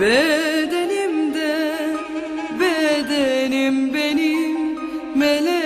Bedenim de bedenim benim melek